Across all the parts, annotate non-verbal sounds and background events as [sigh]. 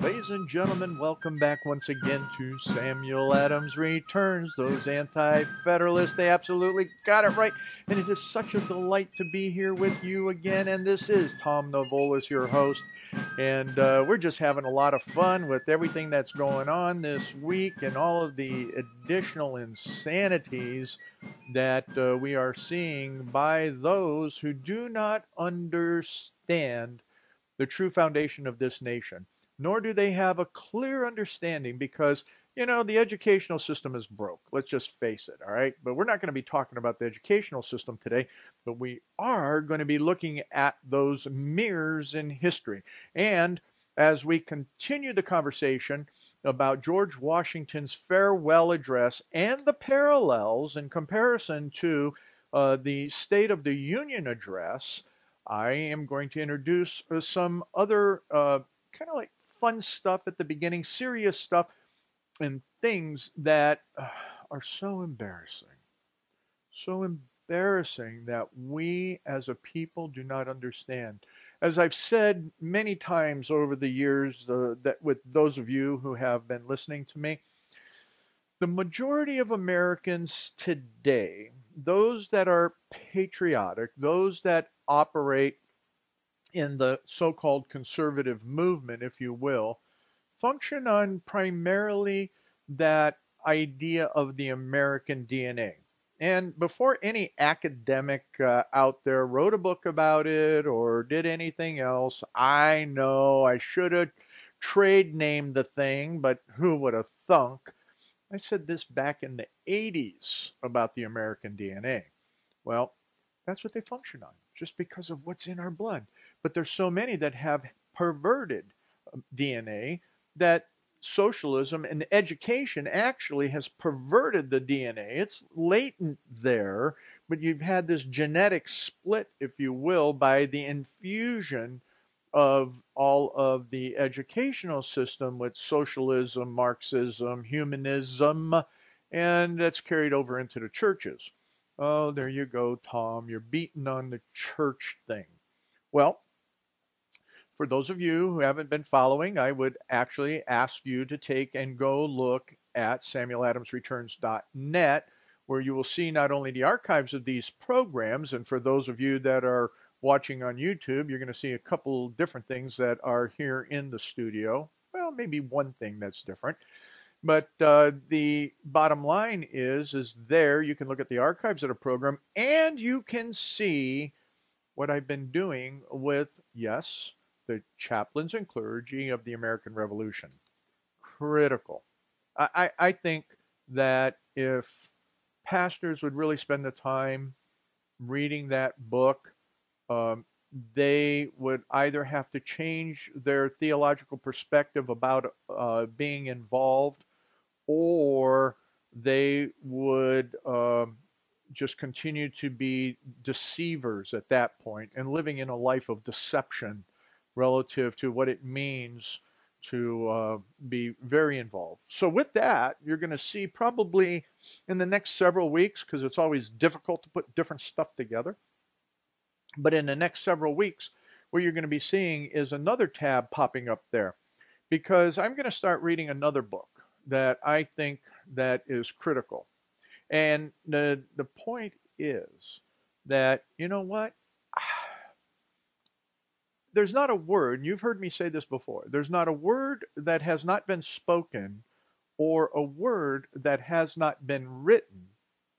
Ladies and gentlemen, welcome back once again to Samuel Adams Returns. Those anti federalists, they absolutely got it right. And it is such a delight to be here with you again. And this is Tom Novolis, your host. And uh, we're just having a lot of fun with everything that's going on this week and all of the additional insanities that uh, we are seeing by those who do not understand the true foundation of this nation, nor do they have a clear understanding because, you know, the educational system is broke. Let's just face it, all right? But we're not going to be talking about the educational system today, but we are going to be looking at those mirrors in history. And as we continue the conversation about George Washington's farewell address and the parallels in comparison to uh, the State of the Union address, I am going to introduce uh, some other uh, kind of like fun stuff at the beginning, serious stuff, and things that uh, are so embarrassing. So embarrassing that we as a people do not understand. As I've said many times over the years, uh, that with those of you who have been listening to me, the majority of Americans today, those that are patriotic, those that operate in the so called conservative movement, if you will, function on primarily that idea of the American DNA. And before any academic uh, out there wrote a book about it or did anything else, I know I should have trade named the thing, but who would have thunk? I said this back in the 80s about the American DNA. Well, that's what they function on just because of what's in our blood. But there's so many that have perverted um, DNA that socialism and education actually has perverted the DNA. It's latent there, but you've had this genetic split, if you will, by the infusion of all of the educational system with socialism, Marxism, humanism, and that's carried over into the churches. Oh, there you go, Tom. You're beating on the church thing. Well, for those of you who haven't been following, I would actually ask you to take and go look at samueladamsreturns.net, where you will see not only the archives of these programs, and for those of you that are watching on YouTube, you're going to see a couple different things that are here in the studio. Well, maybe one thing that's different. But uh, the bottom line is, is there you can look at the archives of the program, and you can see what I've been doing with, yes, the chaplains and clergy of the American Revolution. Critical. I, I, I think that if pastors would really spend the time reading that book, um, they would either have to change their theological perspective about uh, being involved or they would um, just continue to be deceivers at that point and living in a life of deception relative to what it means to uh, be very involved. So, with that, you're going to see probably in the next several weeks, because it's always difficult to put different stuff together, but in the next several weeks, what you're going to be seeing is another tab popping up there because I'm going to start reading another book that I think that is critical. And the the point is that you know what? There's not a word, you've heard me say this before. There's not a word that has not been spoken or a word that has not been written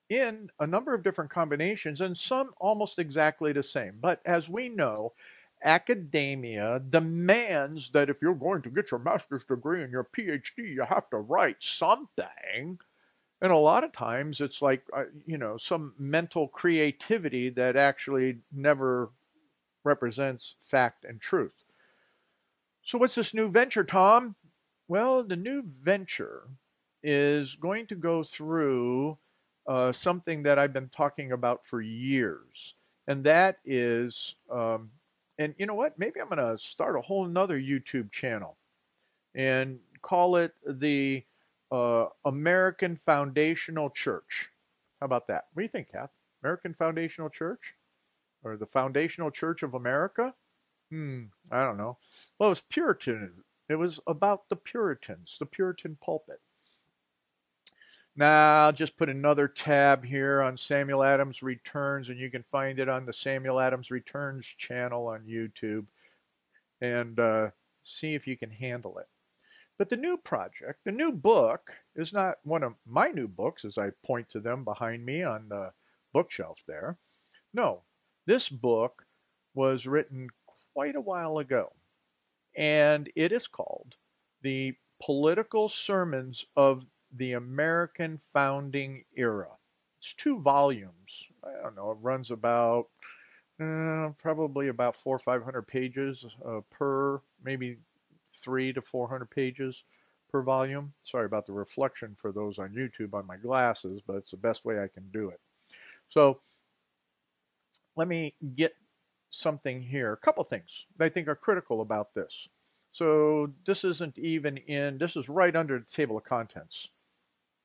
in a number of different combinations and some almost exactly the same. But as we know, academia demands that if you're going to get your master's degree and your PhD, you have to write something. And a lot of times it's like, uh, you know, some mental creativity that actually never represents fact and truth. So, what's this new venture, Tom? Well, the new venture is going to go through uh, something that I've been talking about for years, and that is um, and you know what? Maybe I'm going to start a whole nother YouTube channel and call it the uh, American Foundational Church. How about that? What do you think, Kath? American Foundational Church? Or the Foundational Church of America? Hmm, I don't know. Well, it was Puritan, It was about the Puritans, the Puritan pulpit. Now, I'll just put another tab here on Samuel Adams Returns, and you can find it on the Samuel Adams Returns channel on YouTube and uh, see if you can handle it. But the new project, the new book, is not one of my new books, as I point to them behind me on the bookshelf there. No, this book was written quite a while ago, and it is called The Political Sermons of the American Founding Era. It's two volumes. I don't know, it runs about uh, probably about four or five hundred pages uh, per, maybe three to four hundred pages per volume. Sorry about the reflection for those on YouTube on my glasses, but it's the best way I can do it. So let me get something here. A couple things that I think are critical about this. So this isn't even in, this is right under the table of contents.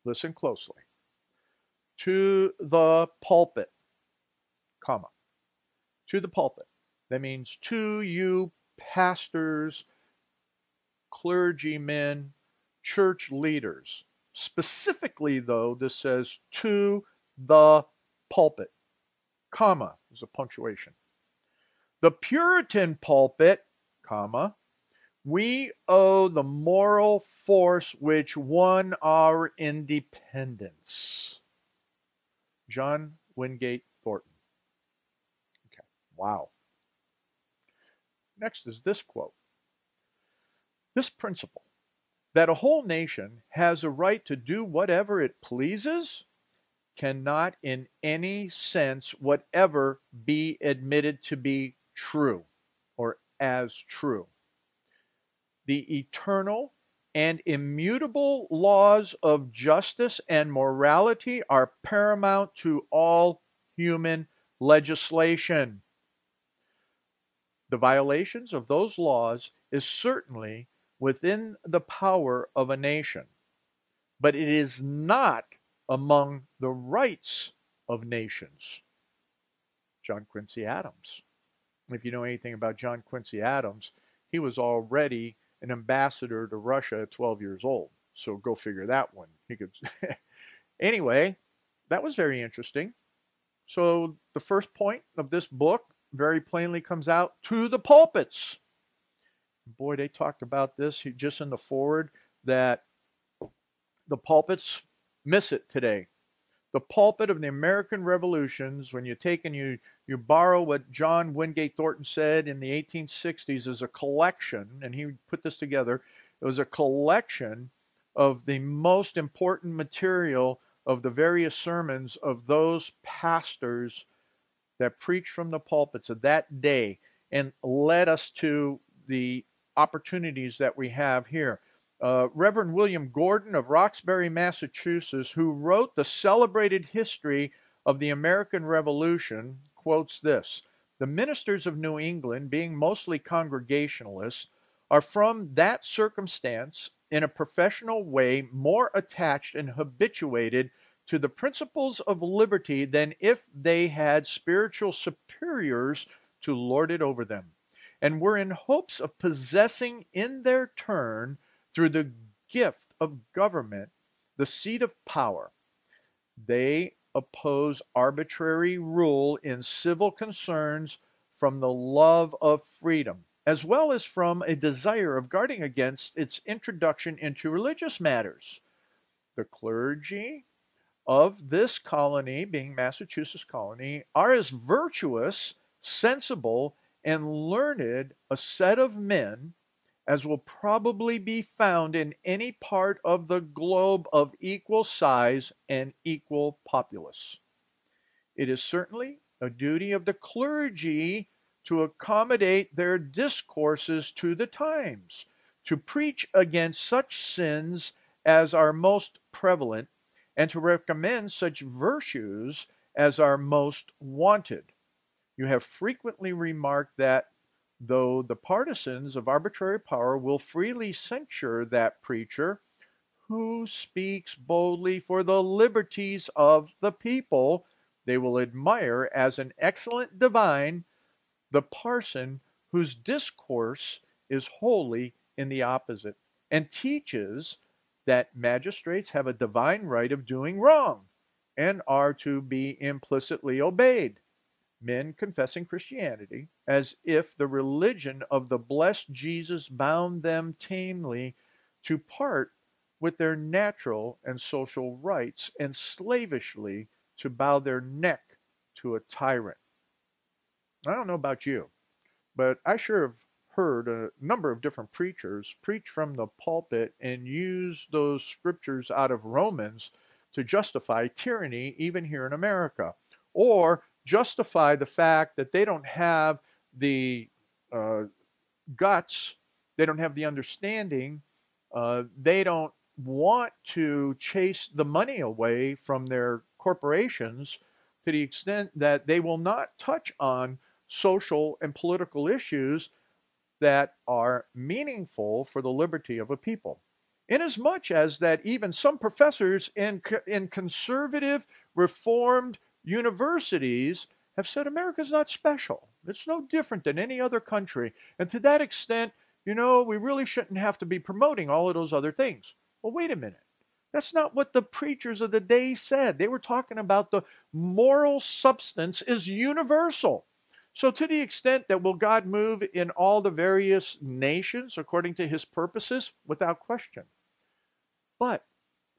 Listen closely. To the pulpit, comma. To the pulpit. That means to you pastors, clergymen, church leaders. Specifically, though, this says to the pulpit, comma, is a punctuation. The Puritan pulpit, comma, we owe the moral force which won our independence. John Wingate Thornton. Okay, wow. Next is this quote This principle that a whole nation has a right to do whatever it pleases cannot in any sense whatever be admitted to be true or as true the eternal and immutable laws of justice and morality are paramount to all human legislation. The violations of those laws is certainly within the power of a nation, but it is not among the rights of nations. John Quincy Adams. If you know anything about John Quincy Adams, he was already an ambassador to Russia at 12 years old. So go figure that one. He could. [laughs] anyway, that was very interesting. So the first point of this book very plainly comes out to the pulpits. Boy, they talked about this just in the forward that the pulpits miss it today. The pulpit of the American revolutions, when you take and you you borrow what John Wingate Thornton said in the 1860s is a collection, and he put this together. It was a collection of the most important material of the various sermons of those pastors that preached from the pulpits of that day and led us to the opportunities that we have here. Uh, Reverend William Gordon of Roxbury, Massachusetts, who wrote the celebrated history of the American Revolution, quotes this The ministers of New England, being mostly Congregationalists, are from that circumstance in a professional way more attached and habituated to the principles of liberty than if they had spiritual superiors to lord it over them, and were in hopes of possessing in their turn, through the gift of government, the seat of power. They oppose arbitrary rule in civil concerns from the love of freedom, as well as from a desire of guarding against its introduction into religious matters. The clergy of this colony, being Massachusetts colony, are as virtuous, sensible, and learned a set of men as will probably be found in any part of the globe of equal size and equal populace. It is certainly a duty of the clergy to accommodate their discourses to the times, to preach against such sins as are most prevalent, and to recommend such virtues as are most wanted. You have frequently remarked that though the partisans of arbitrary power will freely censure that preacher who speaks boldly for the liberties of the people, they will admire as an excellent divine the parson whose discourse is wholly in the opposite and teaches that magistrates have a divine right of doing wrong and are to be implicitly obeyed. Men confessing Christianity as if the religion of the blessed Jesus bound them tamely to part with their natural and social rights and slavishly to bow their neck to a tyrant. I don't know about you, but I sure have heard a number of different preachers preach from the pulpit and use those scriptures out of Romans to justify tyranny, even here in America, or justify the fact that they don't have the uh, guts, they don't have the understanding, uh, they don't want to chase the money away from their corporations to the extent that they will not touch on social and political issues that are meaningful for the liberty of a people. Inasmuch as that even some professors in, in conservative, reformed universities have said America's not special. It's no different than any other country. And to that extent, you know, we really shouldn't have to be promoting all of those other things. Well, wait a minute. That's not what the preachers of the day said. They were talking about the moral substance is universal. So, to the extent that will God move in all the various nations according to his purposes? Without question. But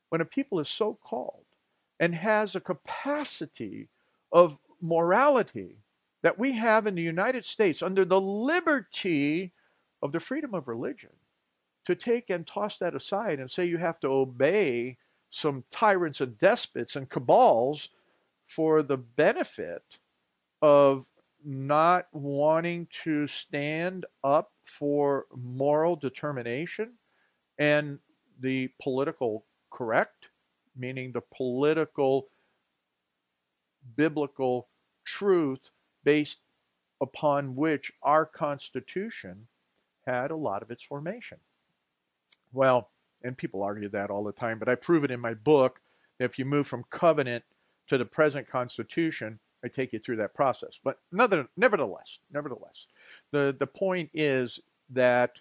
when a people is so called and has a capacity of morality that we have in the United States under the liberty of the freedom of religion, to take and toss that aside and say you have to obey some tyrants and despots and cabals for the benefit of not wanting to stand up for moral determination and the political correct, meaning the political biblical truth based upon which our Constitution had a lot of its formation. Well, and people argue that all the time, but I prove it in my book. If you move from covenant to the present Constitution, I take you through that process. But nevertheless, nevertheless, the, the point is that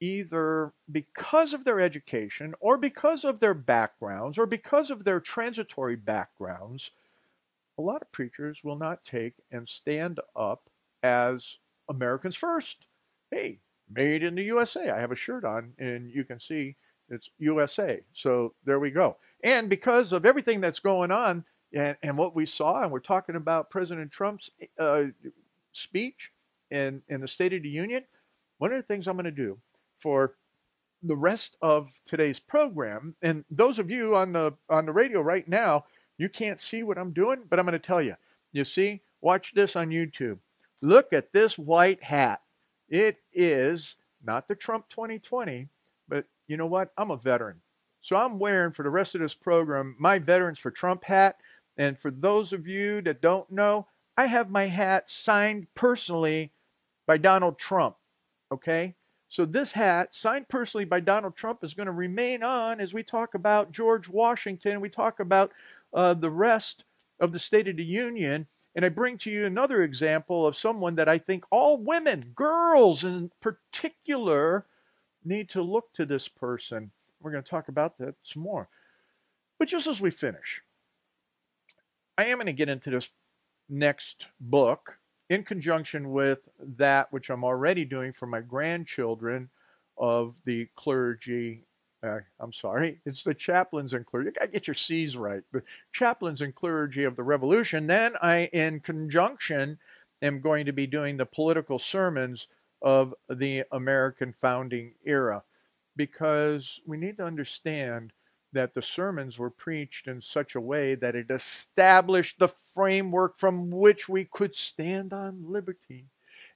either because of their education or because of their backgrounds or because of their transitory backgrounds, a lot of preachers will not take and stand up as Americans first. Hey, made in the USA. I have a shirt on, and you can see it's USA. So there we go. And because of everything that's going on, and, and what we saw, and we're talking about President Trump's uh, speech in, in the State of the Union, one of the things I'm going to do for the rest of today's program, and those of you on the on the radio right now, you can't see what I'm doing, but I'm going to tell you. You see, watch this on YouTube. Look at this white hat. It is not the Trump 2020, but you know what? I'm a veteran. So I'm wearing for the rest of this program my Veterans for Trump hat. And for those of you that don't know, I have my hat signed personally by Donald Trump. Okay? So this hat, signed personally by Donald Trump, is going to remain on as we talk about George Washington. We talk about uh, the rest of the State of the Union. And I bring to you another example of someone that I think all women, girls in particular, need to look to this person. We're going to talk about that some more. But just as we finish, I am going to get into this next book in conjunction with that which I'm already doing for my grandchildren of the clergy. Uh, I'm sorry, it's the chaplains and clergy. You got to get your C's right. The chaplains and clergy of the revolution. Then I, in conjunction, am going to be doing the political sermons of the American founding era because we need to understand that the sermons were preached in such a way that it established the framework from which we could stand on liberty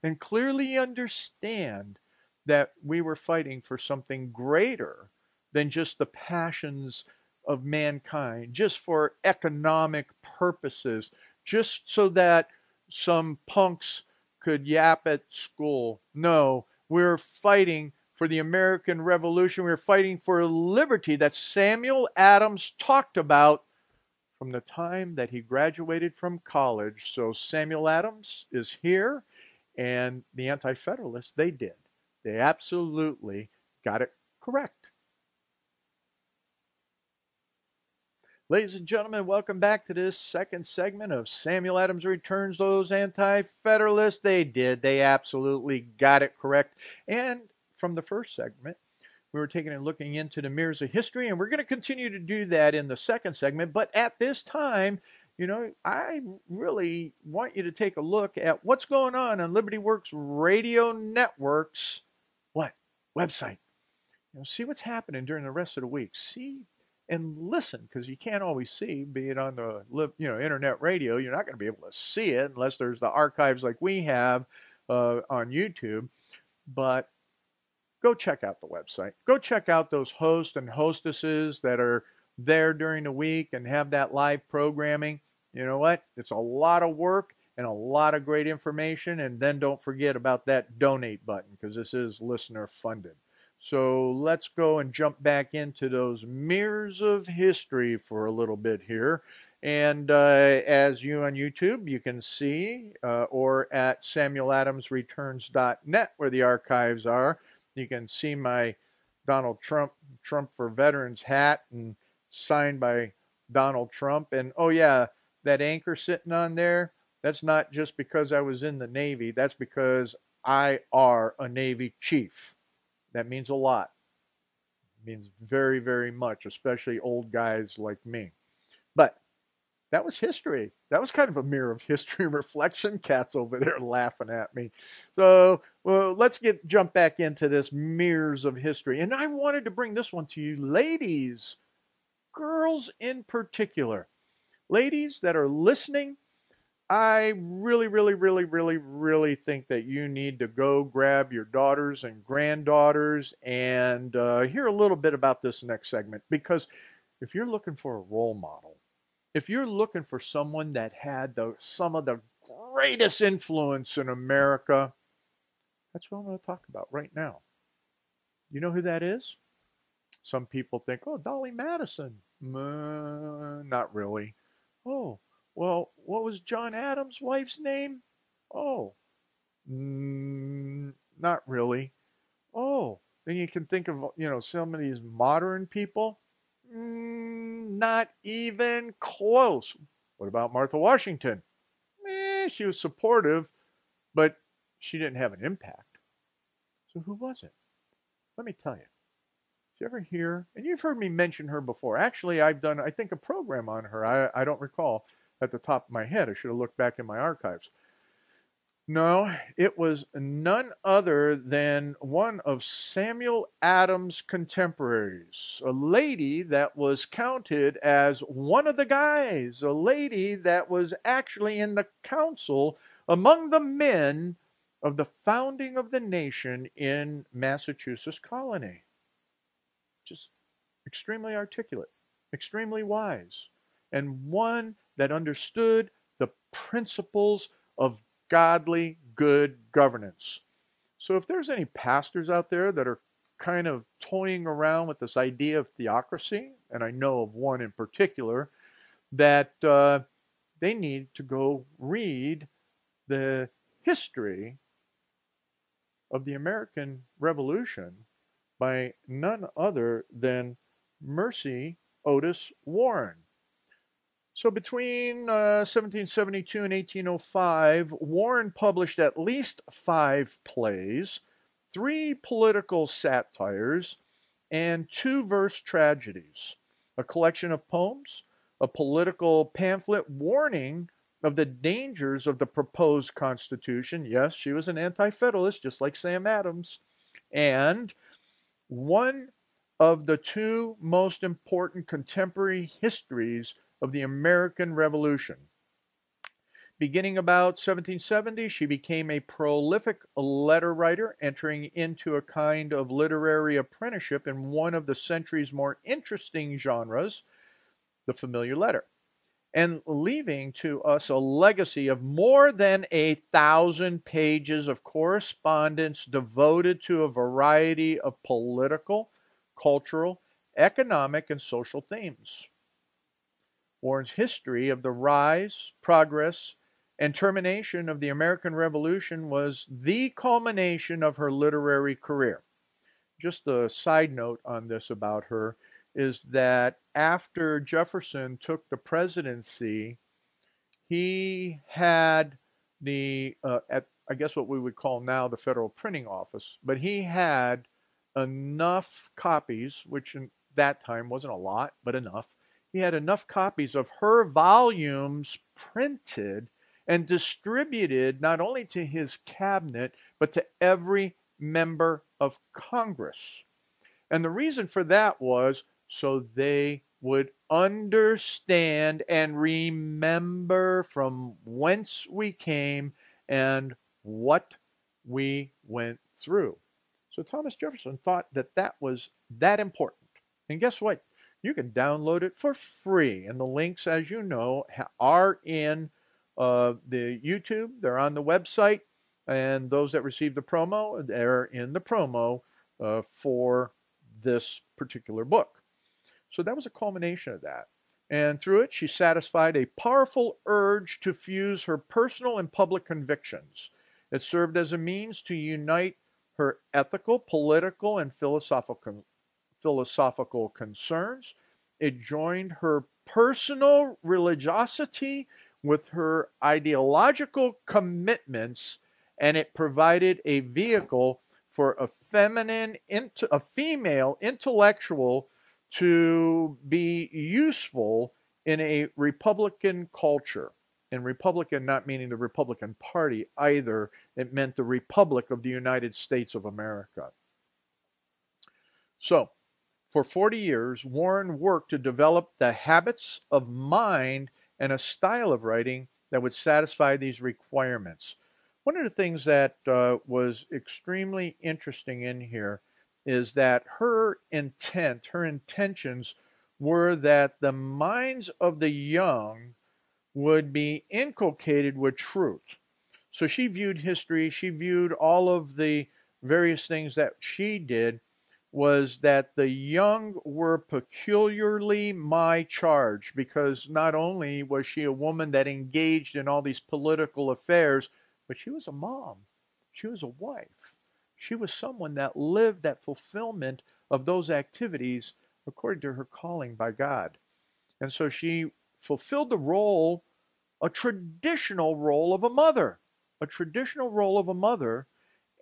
and clearly understand that we were fighting for something greater than just the passions of mankind, just for economic purposes, just so that some punks could yap at school. No, we're fighting for the American Revolution. We were fighting for liberty that Samuel Adams talked about from the time that he graduated from college. So Samuel Adams is here, and the Anti Federalists, they did. They absolutely got it correct. Ladies and gentlemen, welcome back to this second segment of Samuel Adams Returns Those Anti Federalists. They did. They absolutely got it correct. And from the first segment, we were taking and looking into the mirrors of history, and we're going to continue to do that in the second segment. But at this time, you know, I really want you to take a look at what's going on on Liberty Works Radio Network's what website. You know, see what's happening during the rest of the week. See and listen because you can't always see be it on the you know internet radio you're not going to be able to see it unless there's the archives like we have uh, on youtube but go check out the website. Go check out those hosts and hostesses that are there during the week and have that live programming. You know what? It's a lot of work and a lot of great information and then don't forget about that donate button because this is listener funded so let's go and jump back into those mirrors of history for a little bit here. And uh, as you on YouTube, you can see, uh, or at samueladamsreturns.net, where the archives are, you can see my Donald Trump, Trump for Veterans hat and signed by Donald Trump. And oh, yeah, that anchor sitting on there, that's not just because I was in the Navy, that's because I are a Navy chief. That means a lot. It means very, very much, especially old guys like me. That was history. That was kind of a mirror of history [laughs] reflection. Kath's over there laughing at me. So, well, let's get jump back into this mirrors of history. And I wanted to bring this one to you, ladies, girls in particular, ladies that are listening I really, really, really, really, really think that you need to go grab your daughters and granddaughters and uh, hear a little bit about this next segment. Because if you're looking for a role model, if you're looking for someone that had the, some of the greatest influence in America, that's what I'm going to talk about right now. You know who that is? Some people think, oh, Dolly Madison. Uh, not really. Oh, well, what was John Adams' wife's name? Oh, mm, not really. Oh, then you can think of, you know, some of these modern people. Mm, not even close. What about Martha Washington? Eh, she was supportive, but she didn't have an impact. So who was it? Let me tell you. Did you ever hear? And you've heard me mention her before. Actually, I've done, I think, a program on her. I, I don't recall at the top of my head. I should have looked back in my archives. No, it was none other than one of Samuel Adams' contemporaries, a lady that was counted as one of the guys, a lady that was actually in the council among the men of the founding of the nation in Massachusetts colony. Just extremely articulate, extremely wise, and one that understood the principles of godly, good governance. So if there's any pastors out there that are kind of toying around with this idea of theocracy, and I know of one in particular, that uh, they need to go read the history of the American Revolution by none other than Mercy Otis Warren. So between uh, 1772 and 1805, Warren published at least five plays, three political satires, and two verse tragedies, a collection of poems, a political pamphlet warning of the dangers of the proposed Constitution. Yes, she was an anti federalist, just like Sam Adams. And one of the two most important contemporary histories of the American Revolution. Beginning about 1770, she became a prolific letter writer, entering into a kind of literary apprenticeship in one of the century's more interesting genres, the familiar letter, and leaving to us a legacy of more than a thousand pages of correspondence devoted to a variety of political, cultural, economic, and social themes. Warren's history of the rise, progress, and termination of the American Revolution was the culmination of her literary career. Just a side note on this about her is that after Jefferson took the presidency, he had the, uh, at I guess what we would call now the Federal Printing Office, but he had enough copies, which in that time wasn't a lot, but enough. He had enough copies of her volumes printed and distributed not only to his cabinet, but to every member of Congress. And the reason for that was so they would understand and remember from whence we came and what we went through. So Thomas Jefferson thought that that was that important. And guess what? You can download it for free. And the links, as you know, are in uh, the YouTube, they're on the website. And those that receive the promo, they're in the promo uh, for this particular book. So that was a culmination of that. And through it, she satisfied a powerful urge to fuse her personal and public convictions. It served as a means to unite her ethical, political, and philosophical, philosophical concerns. It joined her personal religiosity with her ideological commitments, and it provided a vehicle for a feminine, a female intellectual to be useful in a Republican culture. And Republican not meaning the Republican Party either, it meant the Republic of the United States of America. So, for 40 years, Warren worked to develop the habits of mind and a style of writing that would satisfy these requirements. One of the things that uh, was extremely interesting in here is that her intent, her intentions were that the minds of the young would be inculcated with truth. So she viewed history, she viewed all of the various things that she did was that the young were peculiarly my charge because not only was she a woman that engaged in all these political affairs, but she was a mom. She was a wife. She was someone that lived that fulfillment of those activities according to her calling by God. And so she fulfilled the role, a traditional role of a mother, a traditional role of a mother,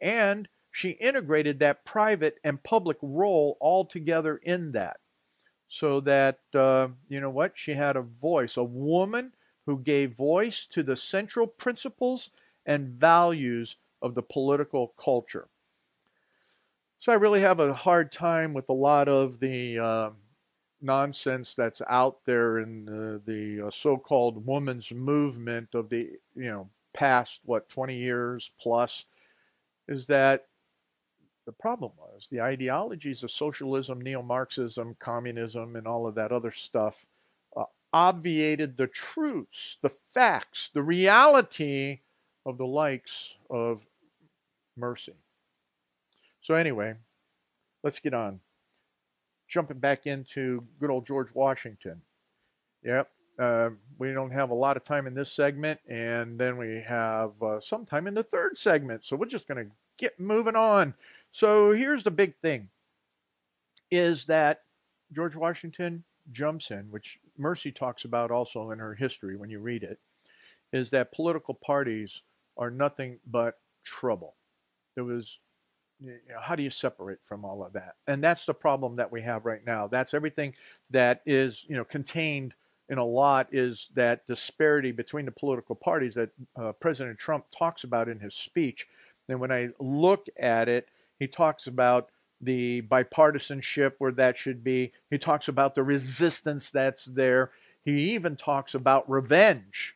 and she integrated that private and public role all together in that. So that, uh, you know what, she had a voice, a woman who gave voice to the central principles and values of the political culture. So I really have a hard time with a lot of the uh, nonsense that's out there in the, the uh, so-called women's movement of the you know past what 20 years plus is that the problem was the ideologies of socialism, neo Marxism, communism, and all of that other stuff uh, obviated the truths, the facts, the reality of the likes of mercy. So, anyway, let's get on. Jumping back into good old George Washington. Yep, uh, we don't have a lot of time in this segment, and then we have uh, some time in the third segment. So, we're just going to get moving on. So here's the big thing is that George Washington jumps in, which Mercy talks about also in her history when you read it, is that political parties are nothing but trouble. It was you know, how do you separate from all of that? And that's the problem that we have right now. That's everything that is, you know, contained in a lot is that disparity between the political parties that uh, President Trump talks about in his speech. And when I look at it, he talks about the bipartisanship where that should be. He talks about the resistance that's there. He even talks about revenge.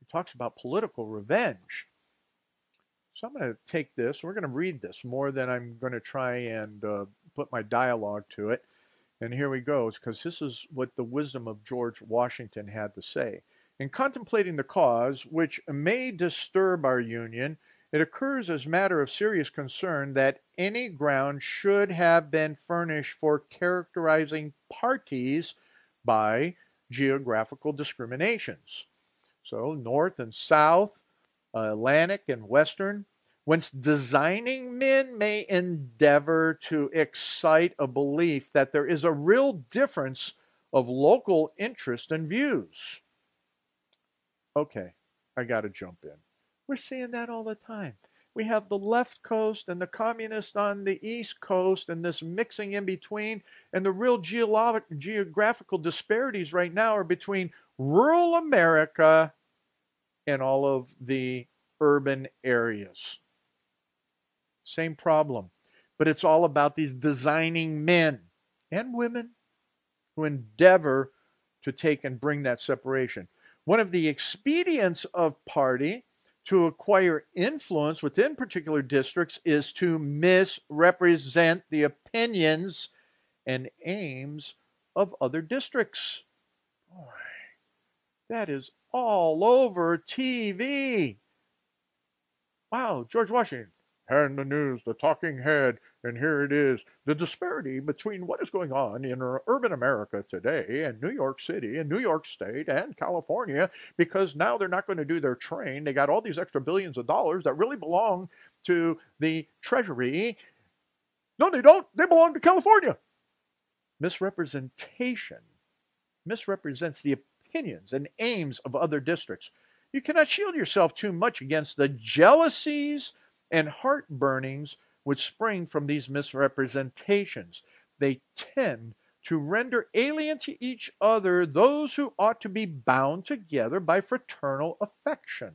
He talks about political revenge. So I'm going to take this, we're going to read this more than I'm going to try and uh, put my dialogue to it. And here we go, because this is what the wisdom of George Washington had to say. In contemplating the cause which may disturb our union, it occurs as matter of serious concern that any ground should have been furnished for characterizing parties by geographical discriminations. So, north and south, Atlantic and western, whence designing men may endeavor to excite a belief that there is a real difference of local interest and views. Okay, I got to jump in. We're seeing that all the time. We have the left coast and the communists on the east coast and this mixing in between. And the real geolo- geographical disparities right now are between rural America and all of the urban areas. Same problem. But it's all about these designing men and women who endeavor to take and bring that separation. One of the expedients of party to acquire influence within particular districts is to misrepresent the opinions and aims of other districts. Boy, that is all over TV. Wow, George Washington, and the news, the talking head, and here it is the disparity between what is going on in urban America today and New York City and New York State and California because now they're not going to do their train. They got all these extra billions of dollars that really belong to the Treasury. No, they don't. They belong to California. Misrepresentation misrepresents the opinions and aims of other districts. You cannot shield yourself too much against the jealousies and heartburnings which spring from these misrepresentations. They tend to render alien to each other those who ought to be bound together by fraternal affection.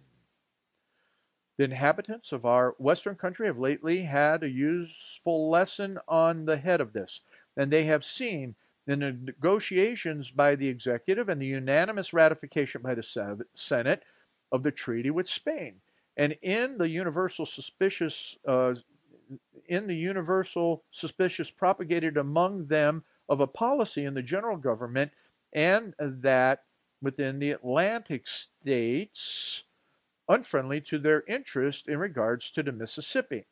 The inhabitants of our Western country have lately had a useful lesson on the head of this, and they have seen in the negotiations by the executive and the unanimous ratification by the Senate of the treaty with Spain and in the universal suspicious, uh, in the universal suspicious propagated among them of a policy in the general government, and that within the Atlantic states unfriendly to their interest in regards to the Mississippi.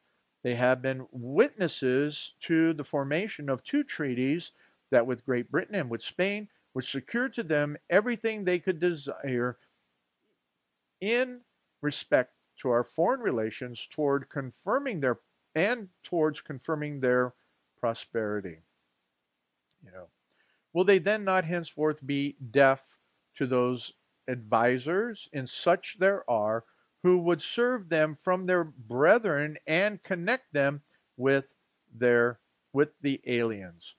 They have been witnesses to the formation of two treaties that with Great Britain and with Spain, which secured to them everything they could desire in respect to our foreign relations toward confirming their and towards confirming their prosperity. You know, will they then not henceforth be deaf to those advisers, and such there are, who would serve them from their brethren and connect them with their with the aliens?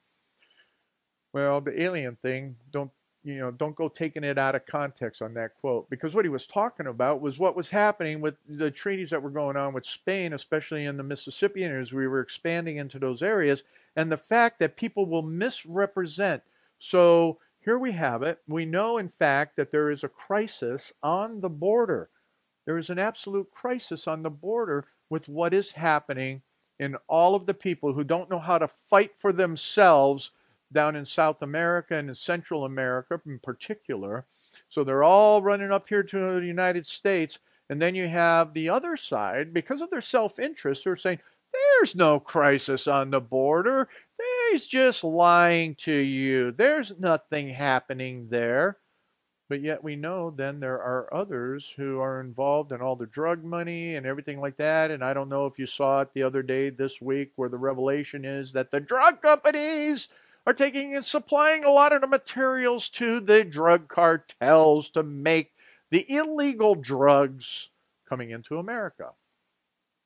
Well, the alien thing, don't you know, don't go taking it out of context on that quote because what he was talking about was what was happening with the treaties that were going on with Spain, especially in the Mississippi, and as we were expanding into those areas, and the fact that people will misrepresent. So here we have it. We know, in fact, that there is a crisis on the border. There is an absolute crisis on the border with what is happening in all of the people who don't know how to fight for themselves down in South America and in Central America in particular. So they're all running up here to the United States. And then you have the other side, because of their self interest, they're saying, there's no crisis on the border. He's just lying to you. There's nothing happening there. But yet we know then there are others who are involved in all the drug money and everything like that. And I don't know if you saw it the other day this week where the revelation is that the drug companies are taking and supplying a lot of the materials to the drug cartels to make the illegal drugs coming into America.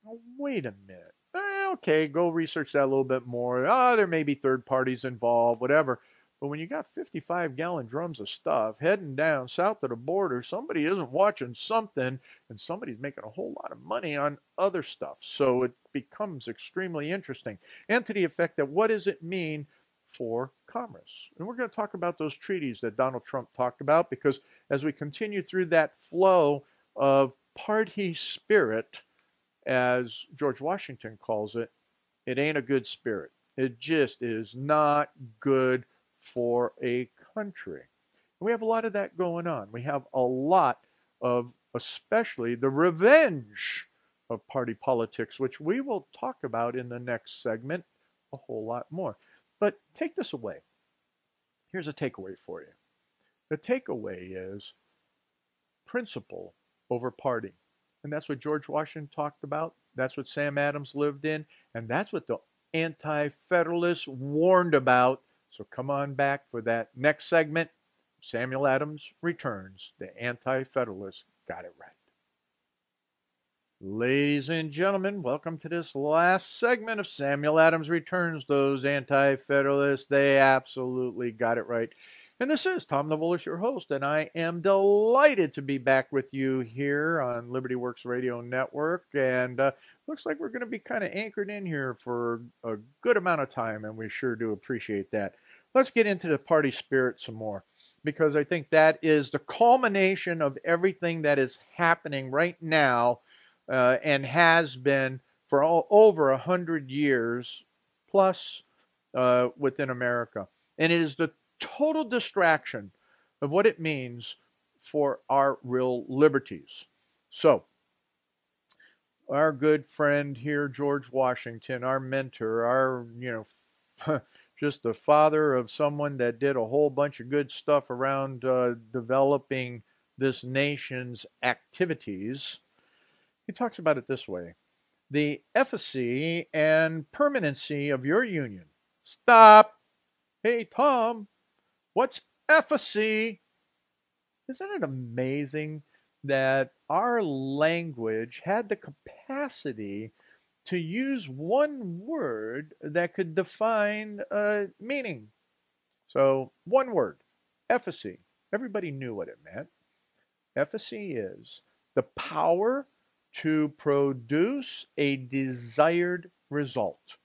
Now, wait a minute. Eh, okay, go research that a little bit more. Ah, oh, there may be third parties involved, whatever. But when you got 55 gallon drums of stuff heading down south of the border, somebody isn't watching something and somebody's making a whole lot of money on other stuff. So it becomes extremely interesting. And to the effect that what does it mean for commerce. And we're going to talk about those treaties that Donald Trump talked about because as we continue through that flow of party spirit, as George Washington calls it, it ain't a good spirit. It just is not good for a country. And we have a lot of that going on. We have a lot of, especially the revenge of party politics, which we will talk about in the next segment a whole lot more. But take this away. Here's a takeaway for you. The takeaway is principle over party. And that's what George Washington talked about. That's what Sam Adams lived in. And that's what the anti federalists warned about. So come on back for that next segment. Samuel Adams returns. The anti federalists got it right. Ladies and gentlemen, welcome to this last segment of Samuel Adams Returns. Those anti federalists, they absolutely got it right. And this is Tom Niewulis, your host, and I am delighted to be back with you here on Liberty Works Radio Network. And uh, looks like we're going to be kind of anchored in here for a good amount of time, and we sure do appreciate that. Let's get into the party spirit some more, because I think that is the culmination of everything that is happening right now uh, and has been for all, over a hundred years plus uh, within America. And it is the total distraction of what it means for our real liberties. So, our good friend here, George Washington, our mentor, our, you know, [laughs] just the father of someone that did a whole bunch of good stuff around uh, developing this nation's activities, he talks about it this way the efficacy and permanency of your union. Stop! Hey, Tom, What's efficacy? Isn't it amazing that our language had the capacity to use one word that could define a meaning? So, one word, efficacy. Everybody knew what it meant. Efficacy is the power to produce a desired result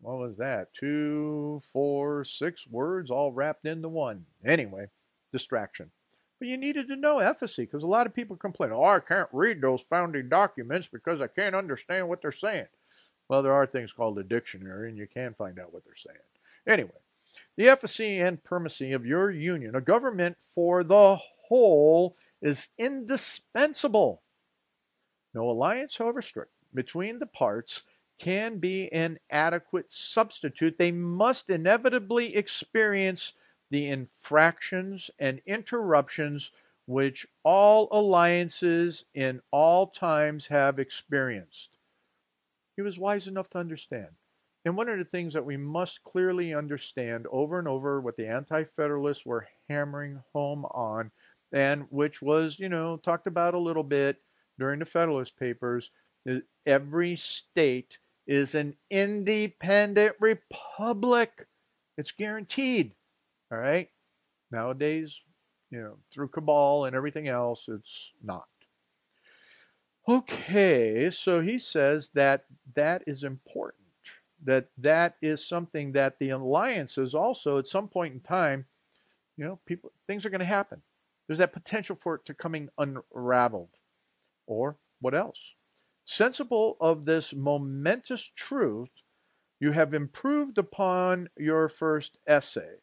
what was that? Two, four, six words all wrapped into one. Anyway, distraction. But you needed to know efficacy because a lot of people complain, oh, I can't read those founding documents because I can't understand what they're saying. Well, there are things called a dictionary, and you can find out what they're saying. Anyway, the efficacy and permanency of your union, a government for the whole, is indispensable. No alliance, however strict, between the parts can be an adequate substitute. They must inevitably experience the infractions and interruptions which all alliances in all times have experienced. He was wise enough to understand. And one of the things that we must clearly understand over and over what the Anti Federalists were hammering home on, and which was, you know, talked about a little bit during the Federalist Papers, every state is an independent republic. It's guaranteed. All right. Nowadays, you know, through cabal and everything else, it's not. Okay, so he says that that is important. That that is something that the alliances also at some point in time, you know, people things are going to happen. There's that potential for it to coming unraveled. Or what else? Sensible of this momentous truth, you have improved upon your first essay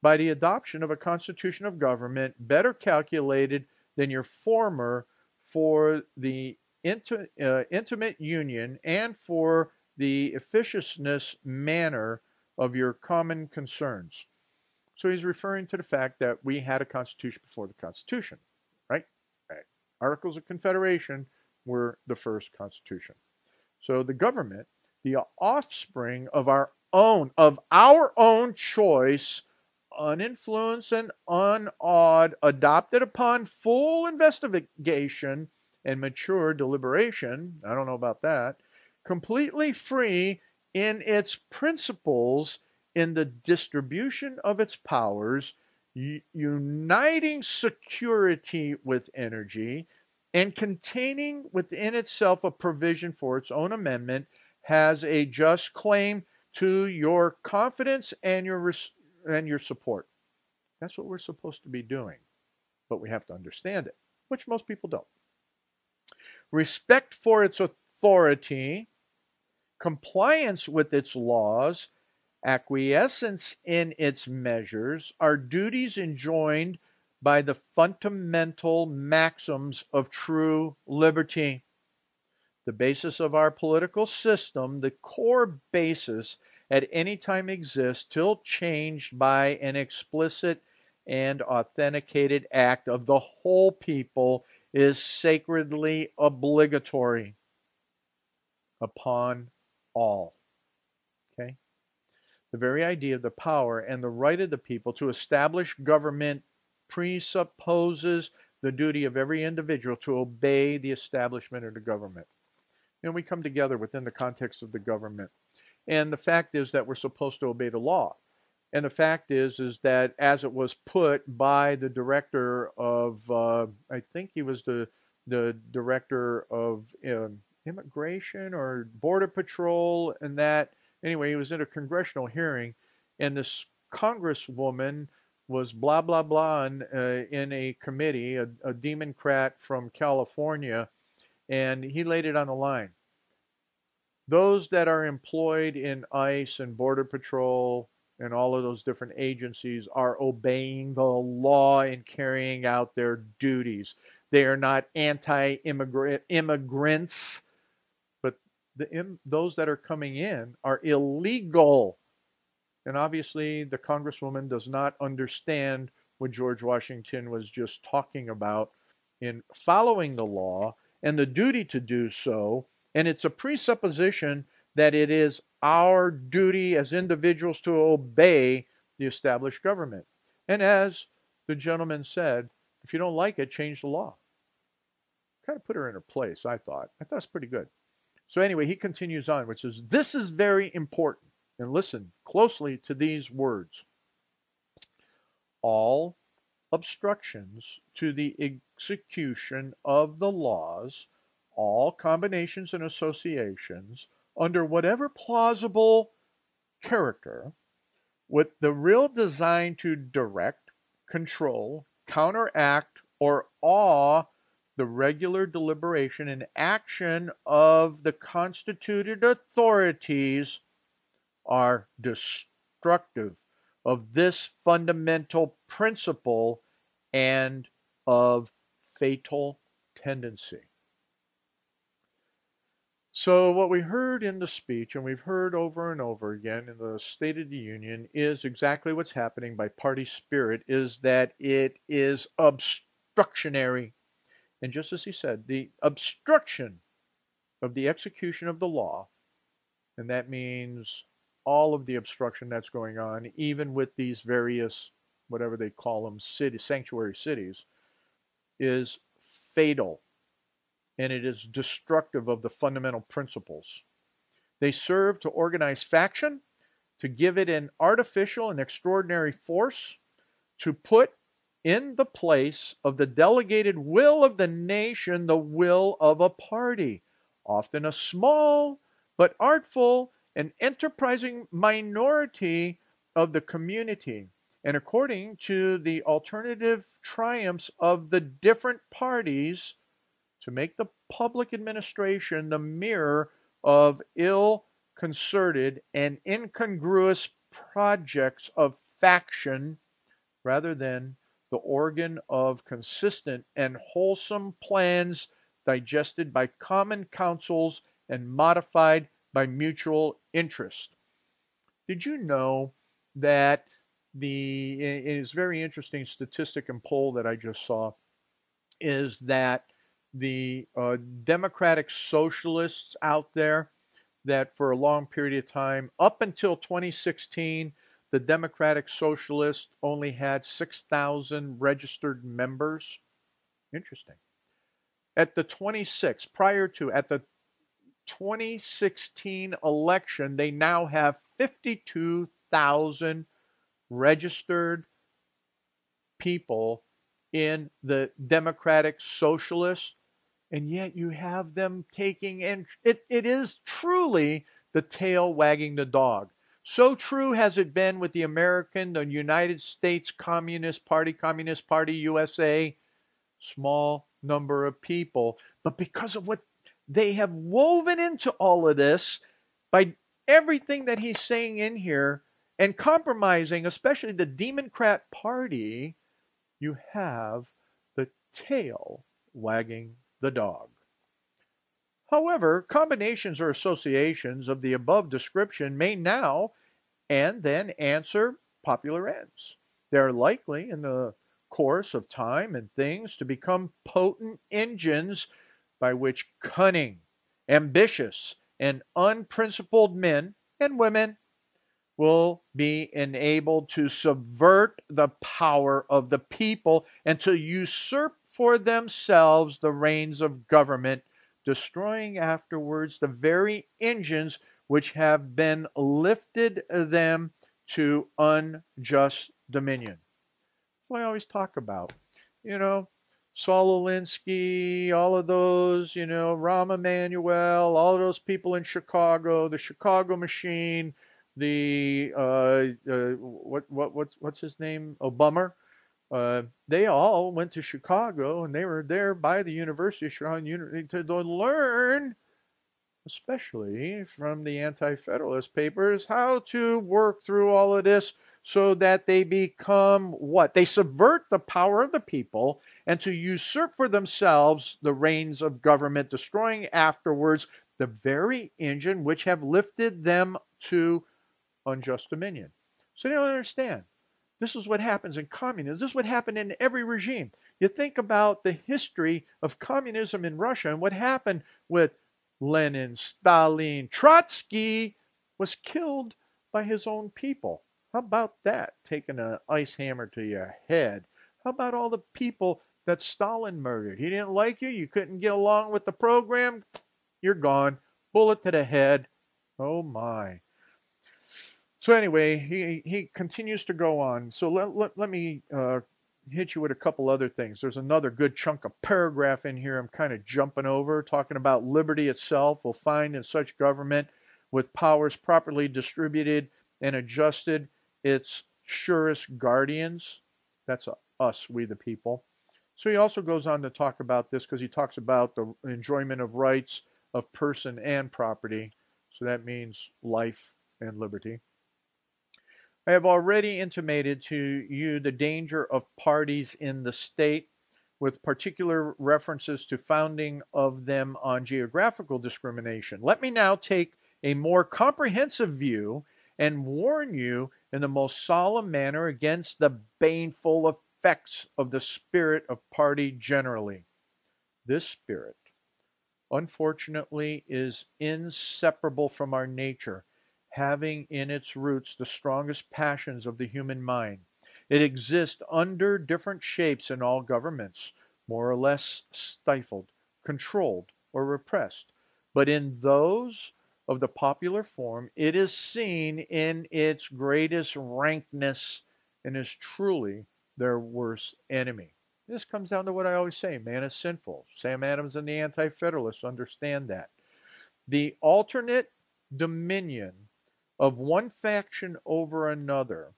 by the adoption of a constitution of government better calculated than your former for the inti- uh, intimate union and for the efficient manner of your common concerns. So he's referring to the fact that we had a constitution before the Constitution. Articles of Confederation were the first constitution. So the government, the offspring of our own, of our own choice, uninfluenced and unawed, adopted upon full investigation and mature deliberation, I don't know about that, completely free in its principles, in the distribution of its powers, uniting security with energy, and containing within itself a provision for its own amendment, has a just claim to your confidence and your and your support. That's what we're supposed to be doing, but we have to understand it, which most people don't. Respect for its authority, compliance with its laws, acquiescence in its measures are duties enjoined by the fundamental maxims of true liberty. The basis of our political system, the core basis at any time exists till changed by an explicit and authenticated act of the whole people is sacredly obligatory upon all. The very idea of the power and the right of the people to establish government presupposes the duty of every individual to obey the establishment of the government. And we come together within the context of the government. And the fact is that we're supposed to obey the law. And the fact is, is that as it was put by the director of, uh, I think he was the the director of um, immigration or border patrol, and that anyway, he was in a congressional hearing, and this congresswoman was blah blah blah in, uh, in a committee, a, a Democrat from California, and he laid it on the line. Those that are employed in ICE and Border Patrol and all of those different agencies are obeying the law and carrying out their duties. They are not anti-immigrants, but the, those that are coming in are illegal. And obviously, the Congresswoman does not understand what George Washington was just talking about in following the law and the duty to do so. And it's a presupposition that it is our duty as individuals to obey the established government. And as the gentleman said, if you don't like it, change the law. Kind of put her in her place, I thought. I thought it's pretty good. So, anyway, he continues on, which is this is very important. And listen closely to these words all obstructions to the execution of the laws, all combinations and associations under whatever plausible character with the real design to direct, control, counteract, or awe the regular deliberation and action of the constituted authorities are destructive of this fundamental principle and of fatal tendency. So, what we heard in the speech, and we've heard over and over again in the State of the Union, is exactly what's happening by party spirit is that it is obstructionary. And just as he said, the obstruction of the execution of the law, and that means all of the obstruction that's going on, even with these various, whatever they call them, city, sanctuary cities, is fatal and it is destructive of the fundamental principles. They serve to organize faction, to give it an artificial and extraordinary force, to put in the place of the delegated will of the nation the will of a party, often a small but artful and enterprising minority of the community. And according to the alternative triumphs of the different parties, to make the public administration the mirror of ill concerted and incongruous projects of faction rather than the organ of consistent and wholesome plans digested by common counsels and modified by mutual interest. Did you know that the it is very interesting statistic and poll that I just saw is that the uh, democratic socialists out there that for a long period of time, up until 2016, the Democratic Socialists only had 6,000 registered members. Interesting. At the 26, prior to, at the 2016 election, they now have 52,000 registered people in the Democratic Socialist and yet you have them taking and it, it is truly the tail wagging the dog so true has it been with the american the united states communist party communist party usa small number of people but because of what they have woven into all of this by everything that he's saying in here and compromising especially the democrat party you have the tail wagging the dog. However, combinations or associations of the above description may now and then answer popular ends. They are likely, in the course of time and things, to become potent engines by which cunning, ambitious, and unprincipled men and women will be enabled to subvert the power of the people and to usurp for themselves the reins of government, destroying afterwards the very engines which have been lifted them to unjust dominion. What I always talk about. You know, Saul Alinsky, all of those, you know, Rahm Emanuel, all of those people in Chicago, the Chicago Machine, the uh, uh, what what what's what's his name, Obama. Uh, they all went to Chicago and they were there by the University of Chicago to learn, especially from the Anti-Federalist papers, how to work through all of this so that they become what? They subvert the power of the people and to usurp for themselves the reins of government, destroying afterwards the very engine which have lifted them to unjust dominion. So they don't understand. This is what happens in communism. This is what happened in every regime. You think about the history of communism in Russia and what happened with Lenin, Stalin, Trotsky was killed by his own people. How about that? Taking an ice hammer to your head. How about all the people that Stalin murdered? He didn't like you. You couldn't get along with the program. You're gone. Bullet to the head. Oh my. So anyway, he, he continues to go on. So let, let, let me uh, hit you with a couple other things. There's another good chunk of paragraph in here I'm kind of jumping over, talking about liberty itself will find in such government with powers properly distributed and adjusted its surest guardians. That's us, we the people. So he also goes on to talk about this because he talks about the enjoyment of rights of person and property. So that means life and liberty. I have already intimated to you the danger of parties in the state, with particular references to founding of them on geographical discrimination. Let me now take a more comprehensive view and warn you in the most solemn manner against the baneful effects of the spirit of party generally. This spirit, unfortunately, is inseparable from our nature having in its roots the strongest passions of the human mind. It exists under different shapes in all governments, more or less stifled, controlled, or repressed. But in those of the popular form, it is seen in its greatest rankness and is truly their worst enemy. This comes down to what I always say man is sinful. Sam Adams and the Anti Federalists understand that. The alternate dominion of one faction over another,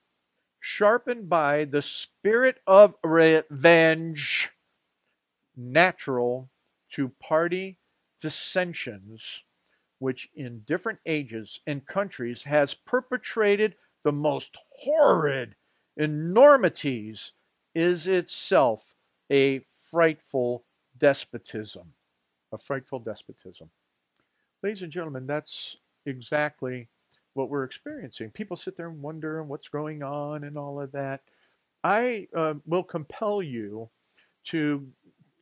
sharpened by the spirit of revenge, natural to party dissensions, which in different ages and countries has perpetrated the most horrid enormities, is itself a frightful despotism. A frightful despotism. Ladies and gentlemen, that's exactly what we're experiencing. People sit there and wonder what's going on and all of that. I uh, will compel you to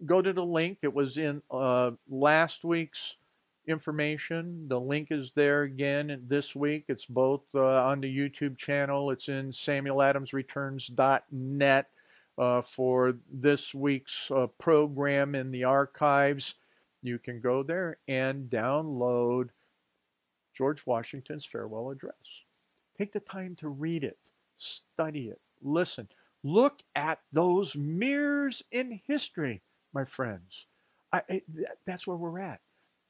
go to the link. It was in uh, last week's information. The link is there again this week. It's both uh, on the YouTube channel. It's in SamuelAdamsReturns.net uh, for this week's uh, program in the archives. You can go there and download George Washington's farewell address. Take the time to read it, study it, listen. Look at those mirrors in history, my friends. I, that's where we're at.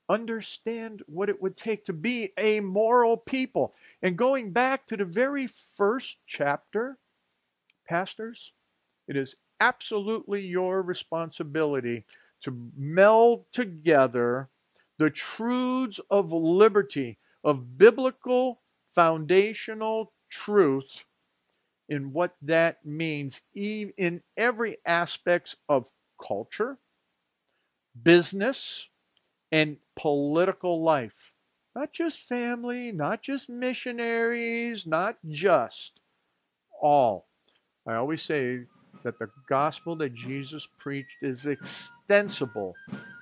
Understand what it would take to be a moral people. And going back to the very first chapter, pastors, it is absolutely your responsibility to meld together the truths of liberty of biblical foundational truth in what that means in every aspects of culture, business, and political life. Not just family, not just missionaries, not just all. I always say that the gospel that Jesus preached is extensible,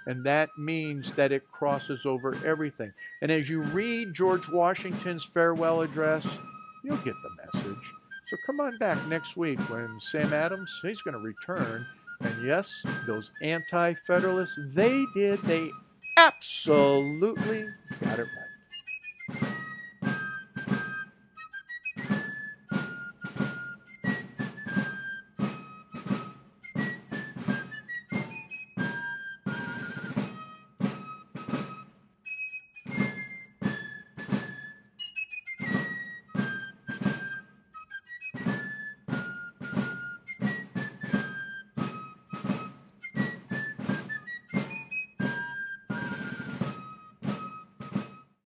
and that means that it crosses over everything. And as you read George Washington's farewell address, you'll get the message. So come on back next week when Sam Adams, he's going to return. And yes, those anti Federalists, they did, they absolutely got it right.